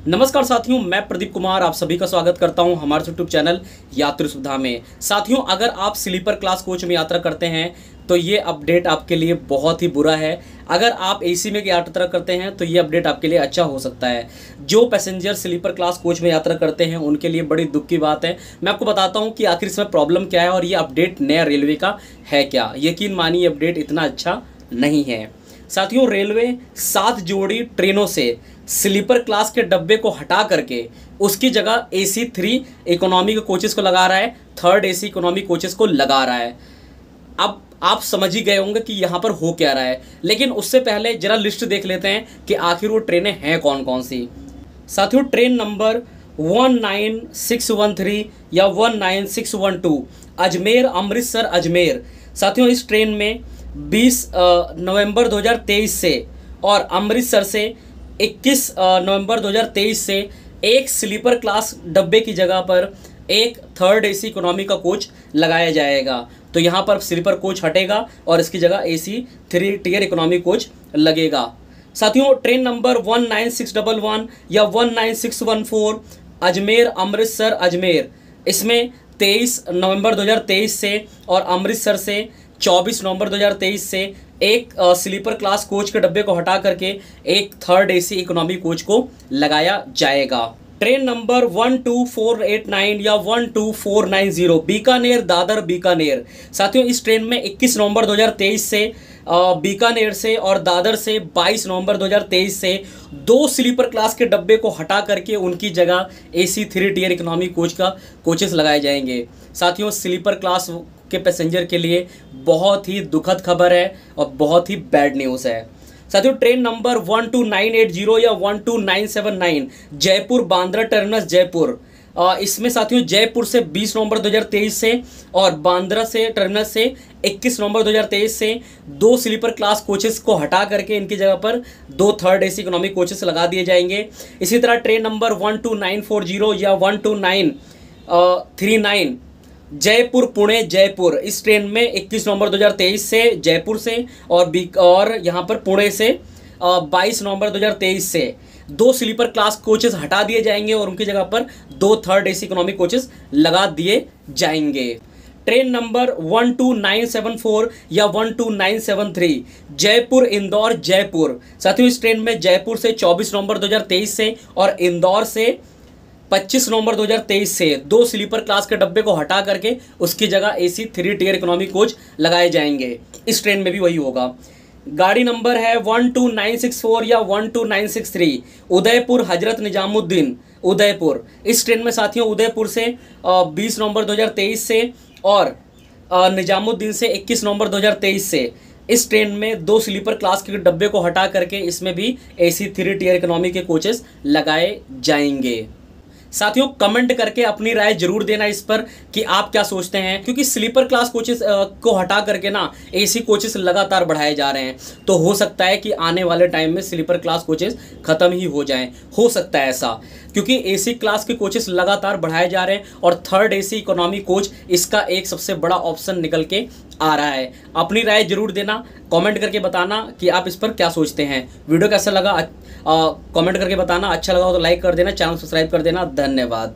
नमस्कार साथियों, मैं प्रदीप कुमार, आप सभी का स्वागत करता हूँ हमारे यूट्यूब चैनल यात्री सुविधा में। साथियों, अगर आप स्लीपर क्लास कोच में यात्रा करते हैं तो ये अपडेट आपके लिए बहुत ही बुरा है। अगर आप एसी में यात्रा करते हैं तो ये अपडेट आपके लिए अच्छा हो सकता है। जो पैसेंजर स्लीपर क्लास कोच में यात्रा करते हैं, उनके लिए बड़ी दुख की बात है। मैं आपको बताता हूँ कि आखिर इसमें प्रॉब्लम क्या है और ये अपडेट नया रेलवे का है क्या? यकीन मानिए अपडेट इतना अच्छा नहीं है। साथियों, रेलवे सात जोड़ी ट्रेनों से स्लीपर क्लास के डब्बे को हटा करके उसकी जगह ए सी थ्री इकोनॉमी के कोचेस को लगा रहा है third A C economy coaches को लगा रहा है। अब आप समझ ही गए होंगे कि यहाँ पर हो क्या रहा है। लेकिन उससे पहले जरा लिस्ट देख लेते हैं कि आखिर वो ट्रेनें हैं कौन कौन सी। साथियों train number one nine six one three या one nine six one two Ajmer, Amritsar, Ajmer. साथियों, इस ट्रेन में 20 नवंबर 2023 से और अमृतसर से 21 नवंबर 2023 से एक स्लीपर क्लास डब्बे की जगह पर एक थर्ड एसी इकोनॉमी का कोच लगाया जाएगा। तो यहाँ पर स्लीपर कोच हटेगा और इसकी जगह AC three tier economy coach लगेगा। साथियों, train number one nine six double one या one nine six one four, Ajmer, Amritsar, Ajmer. इसमें तेईस, नवंबर 2023 से और अमृतसर से 24 नवंबर 2023 से एक स्लीपर क्लास कोच के डब्बे को हटा करके एक थर्ड एसी इकोनॉमी कोच को लगाया जाएगा। Train number one two four eight nine या one two four nine zero, Bikaner, Dadar, Bikaner. साथियों, इस ट्रेन में 21 नवंबर 2023 से बीकानेर से और दादर से 22 नवंबर 2023 से दो स्लीपर क्लास के डब्बे को हटा करके उनकी जगह AC three tier economy coach का कोचेस लगाए जाएँगे। साथियों, स्लीपर क्लास के पैसेंजर के लिए बहुत ही दुखद खबर है और बहुत ही बैड न्यूज़ है। साथियों train number one two nine eight zero या one two nine seven nine Jaipur Bandra terminus Jaipur. इसमें साथियों, जयपुर से 20 नवंबर 2023 से और बांद्रा से टर्मिनस से 21 नवंबर 2023 से दो स्लीपर क्लास कोचेस को हटा करके इनकी जगह पर दो थर्ड एसी इकोनॉमिक कोचेस लगा दिए जाएँगे। इसी तरह train number one two nine four zero या one two nine three nine Jaipur, Pune, Jaipur. इस ट्रेन में 21 नवंबर 2023 से जयपुर से और बी और यहाँ पर पुणे से 22 नवंबर 2023 से। दो स्लीपर क्लास कोचेस हटा दिए जाएँगे और उनकी जगह पर दो थर्ड एसी इकोनॉमिक कोचेस लगा दिए जाएँगे। Train number one two nine seven four या one two nine seven three, Jaipur, Indore, Jaipur. साथियों, इस ट्रेन में जयपुर से 24 नवंबर 2023 से और इंदौर से 25 नवंबर 2023 से दो स्लीपर क्लास के डब्बे को हटा करके उसकी जगह AC three tier economy coach लगाए जाएँगे। इस ट्रेन में भी वही होगा। गाड़ी नंबर है one two nine six four या one two nine six three Udaipur Hazrat Nizamuddin, Udaipur. इस ट्रेन में साथियों, उदयपुर से बीस नवंबर 2023 से और निजामुद्दीन से 21 नवंबर 2023 से। इस ट्रेन में दो स्लीपर क्लास के डब्बे को हटा करके इसमें भी एसी थ्री टीयर इकोनॉमी के कोचेस लगाए जाएँगे। साथियों कमेंट करके अपनी राय ज़रूर देना इस पर कि आप क्या सोचते हैं, क्योंकि स्लीपर क्लास कोचेस को हटा करके ना एसी कोचेस लगातार बढ़ाए जा रहे हैं। तो हो सकता है कि आने वाले टाइम में स्लीपर क्लास कोचेस ख़त्म ही हो जाएँ। हो सकता है ऐसा, क्योंकि एसी क्लास के कोचेस लगातार बढ़ाए जा रहे हैं और थर्ड एसी इकोनॉमी कोच इसका एक सबसे बड़ा ऑप्शन निकल के आ रहा है। अपनी राय ज़रूर देना कमेंट करके बताना कि आप इस पर क्या सोचते हैं। वीडियो कैसा लगा? कमेंट करके बताना। अच्छा लगा हो तो लाइक कर देना, चैनल सब्सक्राइब कर देना। धन्यवाद।